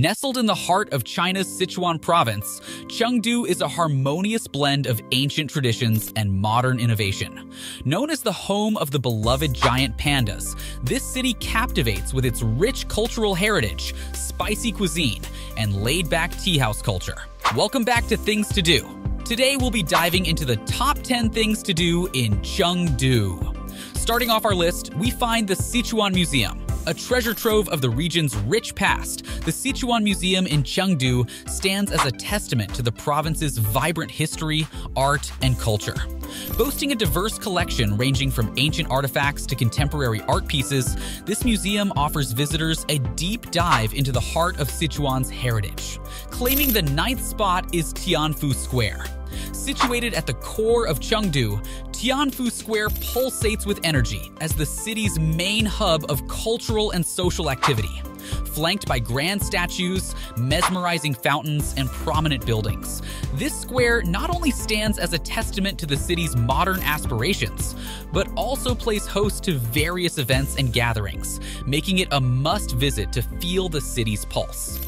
Nestled in the heart of China's Sichuan province, Chengdu is a harmonious blend of ancient traditions and modern innovation. Known as the home of the beloved giant pandas, this city captivates with its rich cultural heritage, spicy cuisine, and laid back teahouse culture. Welcome back to Things to Do. Today we'll be diving into the top 10 things to do in Chengdu. Starting off our list, we find the Sichuan Museum. A treasure trove of the region's rich past, the Sichuan Museum in Chengdu stands as a testament to the province's vibrant history, art, and culture. Boasting a diverse collection ranging from ancient artifacts to contemporary art pieces, this museum offers visitors a deep dive into the heart of Sichuan's heritage. Claiming the ninth spot is Tianfu Square. Situated at the core of Chengdu, Tianfu Square pulsates with energy as the city's main hub of cultural and social activity. Flanked by grand statues, mesmerizing fountains, and prominent buildings, this square not only stands as a testament to the city's modern aspirations, but also plays host to various events and gatherings, making it a must visit to feel the city's pulse.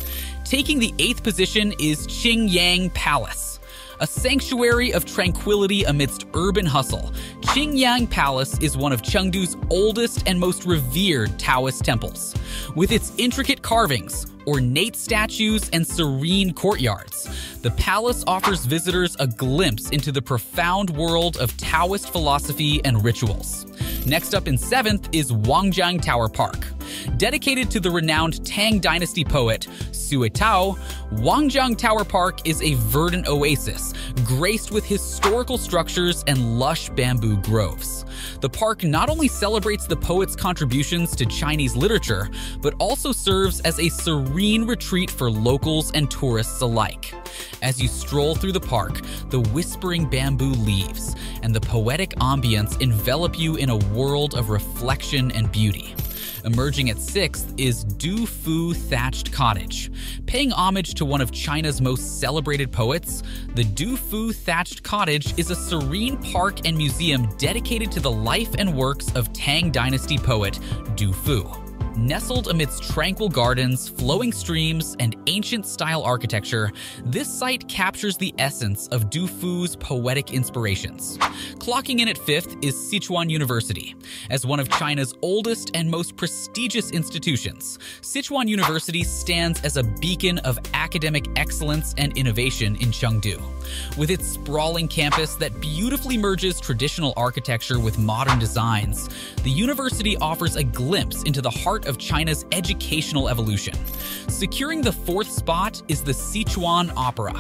Taking the eighth position is Qingyang Palace a sanctuary of tranquility amidst urban hustle, Qingyang Palace is one of Chengdu's oldest and most revered Taoist temples. With its intricate carvings, ornate statues, and serene courtyards, the palace offers visitors a glimpse into the profound world of Taoist philosophy and rituals. Next up in seventh is Wangjiang Tower Park. Dedicated to the renowned Tang Dynasty poet Xue Tao, Wangjiang Tower Park is a verdant oasis, graced with historical structures and lush bamboo groves. The park not only celebrates the poet's contributions to Chinese literature, but also serves as a serene retreat for locals and tourists alike. As you stroll through the park, the whispering bamboo leaves and the poetic ambience envelop you in a world of reflection and beauty. Emerging at sixth is Du Fu Thatched Cottage. Paying homage to one of China's most celebrated poets, the Du Fu Thatched Cottage is a serene park and museum dedicated to the life and works of Tang Dynasty poet Du Fu. Nestled amidst tranquil gardens, flowing streams, and ancient style architecture, this site captures the essence of Du Fu's poetic inspirations. Clocking in at fifth is Sichuan University. As one of China's oldest and most prestigious institutions, Sichuan University stands as a beacon of academic excellence and innovation in Chengdu. With its sprawling campus that beautifully merges traditional architecture with modern designs, the university offers a glimpse into the heart of China's educational evolution. Securing the fourth spot is the Sichuan Opera,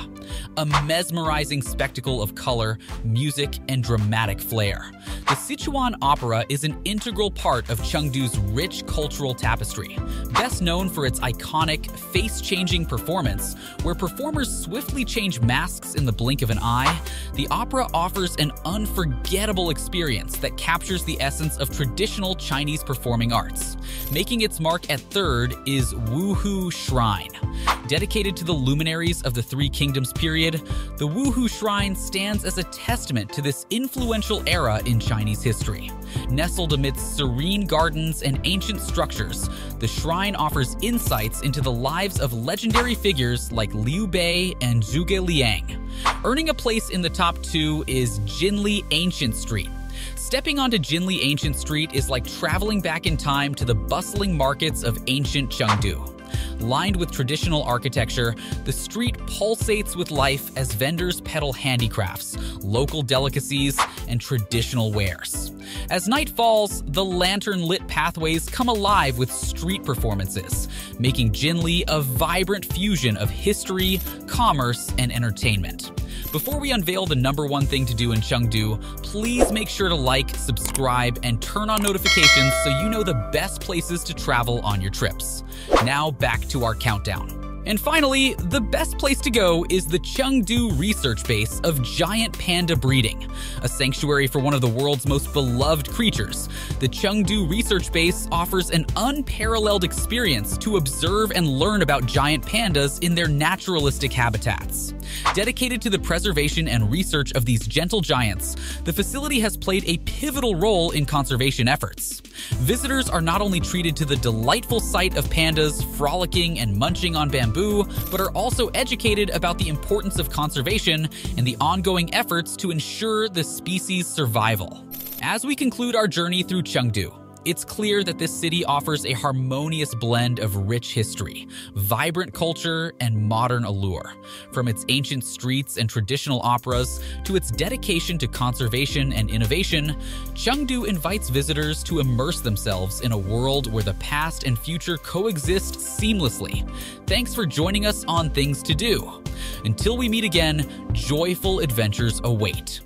a mesmerizing spectacle of color, music, and dramatic flair. The Sichuan Opera is an integral part of Chengdu's rich cultural tapestry, best known for its iconic, face-changing performance, where performers swiftly change masks in the blink of an eye. The opera offers an unforgettable experience that captures the essence of traditional Chinese performing arts, making Making its mark at third is Wuhou Shrine. Dedicated to the luminaries of the Three Kingdoms period, the Wuhou Shrine stands as a testament to this influential era in Chinese history. Nestled amidst serene gardens and ancient structures, the shrine offers insights into the lives of legendary figures like Liu Bei and Zhuge Liang. Earning a place in the top two is Jinli Ancient Street, Stepping onto Jinli Ancient Street is like traveling back in time to the bustling markets of ancient Chengdu. Lined with traditional architecture, the street pulsates with life as vendors peddle handicrafts, local delicacies, and traditional wares. As night falls, the lantern lit pathways come alive with street performances, making Jinli a vibrant fusion of history, commerce, and entertainment. Before we unveil the number one thing to do in Chengdu, please make sure to like, subscribe, and turn on notifications so you know the best places to travel on your trips. Now back to our countdown. And finally, the best place to go is the Chengdu Research Base of Giant Panda Breeding, a sanctuary for one of the world's most beloved creatures. The Chengdu Research Base offers an unparalleled experience to observe and learn about giant pandas in their naturalistic habitats. Dedicated to the preservation and research of these gentle giants, the facility has played a pivotal role in conservation efforts. Visitors are not only treated to the delightful sight of pandas frolicking and munching on bamboo, but are also educated about the importance of conservation and the ongoing efforts to ensure the species' survival. As we conclude our journey through Chengdu, it's clear that this city offers a harmonious blend of rich history, vibrant culture, and modern allure. From its ancient streets and traditional operas to its dedication to conservation and innovation, Chengdu invites visitors to immerse themselves in a world where the past and future coexist seamlessly. Thanks for joining us on Things to Do. Until we meet again, joyful adventures await.